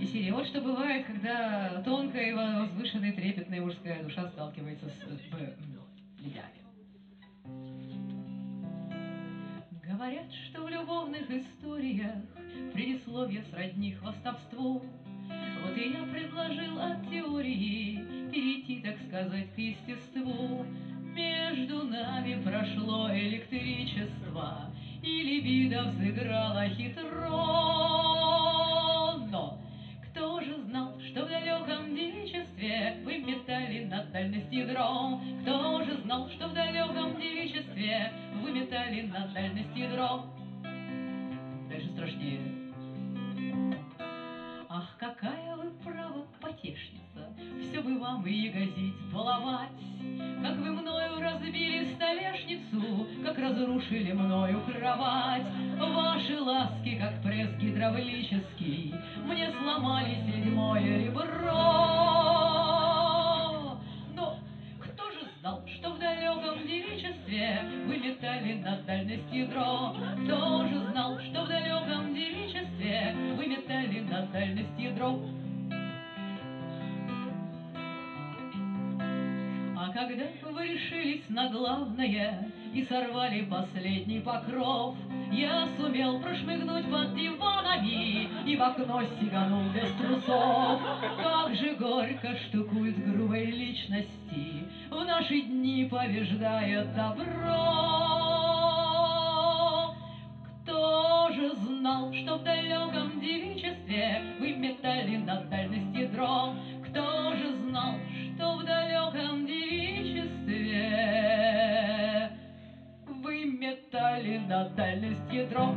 И серия. Вот что бывает, когда тонкая, и возвышенная, трепетная мужская душа сталкивается с ледями. Говорят, что в любовных историях Предисловие сродни хвастовству. Вот и я предложил от теории Перейти, так сказать, к естеству. Между нами прошло электричество, И либидо взыграла хитро. Ядро? Кто же знал, что в далеком девичестве Вы метали на дальность ядро? Дальше страшнее. Ах, какая вы, право, потешница, Все бы вам и ягозить, баловать, Как вы мною разбили столешницу, Как разрушили мною кровать. Ваши ласки, как пресс гидравлический, Мне сломали седьмое ребро. Что в далеком девичестве Вы метали на дальность ядро? Кто же знал, что в далеком девичестве Вы метали на дальность ядро? А когда вы решились на главное И сорвали последний покров, Я сумел прошмыгнуть под диванами И в окно сиганул без трусов. Как же горько, что культ грубой личности наши дни побеждает добро. Кто же знал, что в далеком девичестве вы метали на дальности дров? Кто же знал, что в далеком девичестве вы метали на дальности дров?